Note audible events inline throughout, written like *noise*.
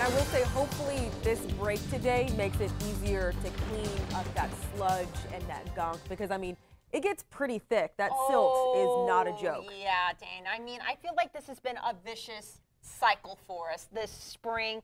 And I will say, hopefully, this break today makes it easier to clean up that sludge and that gunk because, I mean, it gets pretty thick. That oh, silt is not a oh, joke. Yeah, Dane. I mean, I feel like this has been a vicious cycle for us this spring.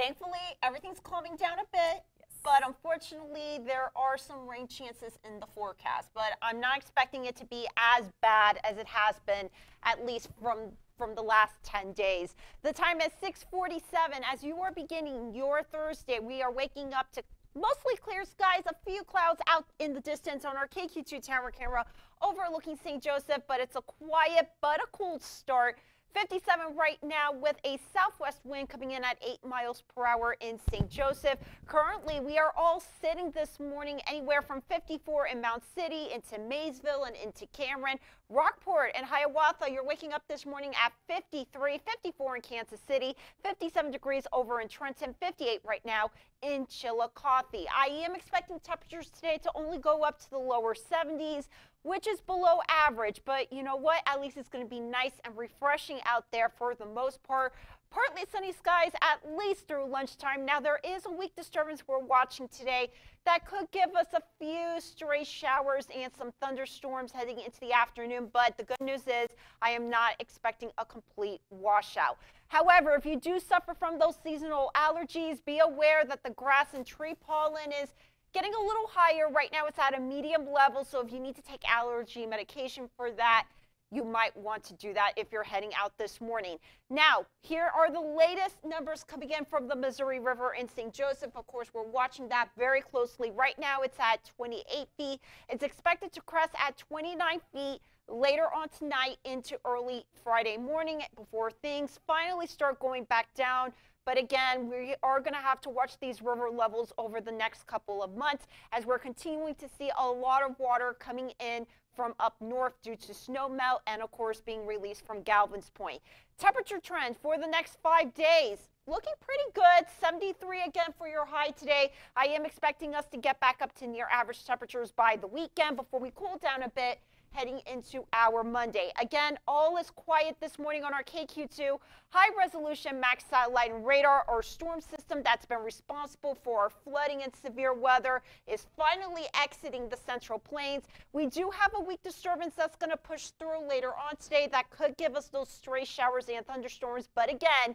Thankfully, everything's calming down a bit. Yes. But unfortunately, there are some rain chances in the forecast. But I'm not expecting it to be as bad as it has been, at least from from the last 10 days. The time is 647. As you are beginning your Thursday, we are waking up to mostly clear skies, a few clouds out in the distance on our KQ2 tower camera overlooking St. Joseph, but it's a quiet but a cool start. 57 right now with a southwest wind coming in at 8 miles per hour in St. Joseph. Currently, we are all sitting this morning anywhere from 54 in Mound City into Maysville and into Cameron. Rockport and Hiawatha, you're waking up this morning at 53, 54 in Kansas City, 57 degrees over in Trenton, 58 right now in Chillicothe. I am expecting temperatures today to only go up to the lower 70s which is below average. But you know what? At least it's going to be nice and refreshing out there for the most part. Partly sunny skies at least through lunchtime. Now, there is a weak disturbance we're watching today that could give us a few stray showers and some thunderstorms heading into the afternoon. But the good news is I am not expecting a complete washout. However, if you do suffer from those seasonal allergies, be aware that the grass and tree pollen is getting a little higher. Right now it's at a medium level, so if you need to take allergy medication for that, you might want to do that if you're heading out this morning. Now, here are the latest numbers coming in from the Missouri River in St. Joseph. Of course, we're watching that very closely. Right now, it's at 28 feet. It's expected to crest at 29 feet later on tonight into early Friday morning before things finally start going back down but again, we are going to have to watch these river levels over the next couple of months as we're continuing to see a lot of water coming in from up north due to snow melt and of course being released from Gavins Point. Temperature trend for the next five days. Looking pretty good. 73 again for your high today. I am expecting us to get back up to near average temperatures by the weekend before we cool down a bit heading into our Monday. Again, all is quiet this morning on our KQ2 high resolution max satellite and radar. Our storm system that's been responsible for our flooding and severe weather is finally exiting the central plains. We do have a weak disturbance that's going to push through later on today that could give us those stray showers and thunderstorms. But again,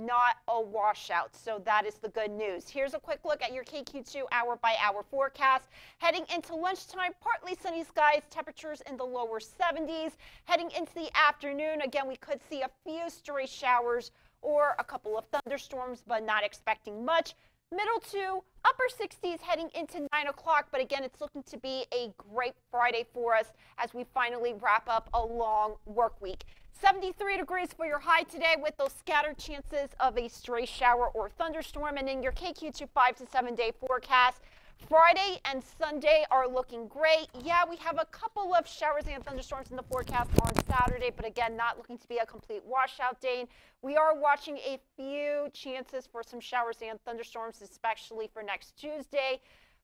not a washout. So that is the good news. Here's a quick look at your KQ2 hour by hour forecast. Heading into lunchtime, partly sunny skies, temperatures in the lower 70s. Heading into the afternoon, again, we could see a few stray showers or a couple of thunderstorms, but not expecting much. Middle to upper 60s heading into 9 o'clock, but again, it's looking to be a great Friday for us as we finally wrap up a long work week. 73 degrees for your high today with those scattered chances of a stray shower or thunderstorm. And in your KQ2 5 to 7 day forecast, Friday and Sunday are looking great. Yeah, we have a couple of showers and thunderstorms in the forecast on Saturday, but again, not looking to be a complete washout day. We are watching a few chances for some showers and thunderstorms, especially for next Tuesday,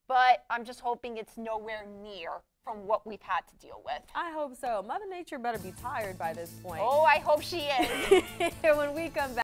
but I'm just hoping it's nowhere near from what we've had to deal with. I hope so. Mother Nature better be tired by this point. Oh, I hope she is. *laughs* when we come back.